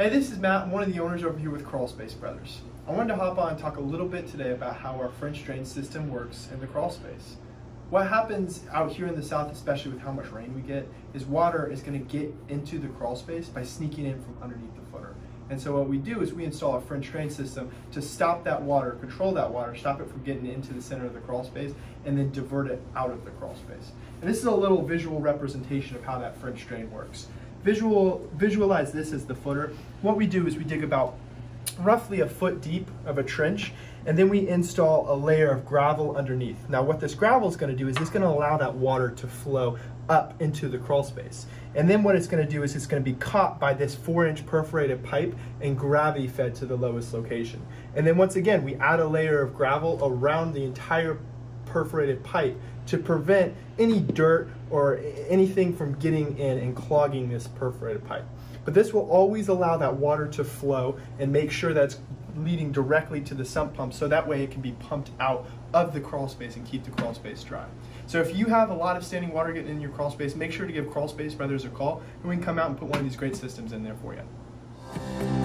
Hey, this is Matt. One of the owners over here with Crawl Space Brothers. I wanted to hop on and talk a little bit today about how our French drain system works in the crawl space. What happens out here in the south, especially with how much rain we get, is water is going to get into the crawl space by sneaking in from underneath the footer. And so what we do is we install a French drain system to stop that water, control that water, stop it from getting into the center of the crawl space, and then divert it out of the crawl space. And this is a little visual representation of how that French drain works. Visual, visualize this as the footer. What we do is we dig about roughly a foot deep of a trench and then we install a layer of gravel underneath. Now what this gravel is going to do is it's going to allow that water to flow up into the crawl space. And then what it's going to do is it's going to be caught by this four inch perforated pipe and gravity fed to the lowest location. And then once again, we add a layer of gravel around the entire perforated pipe to prevent any dirt or anything from getting in and clogging this perforated pipe. But this will always allow that water to flow and make sure that's leading directly to the sump pump so that way it can be pumped out of the crawl space and keep the crawl space dry. So if you have a lot of standing water getting in your crawl space, make sure to give Crawl Space Brothers a call and we can come out and put one of these great systems in there for you.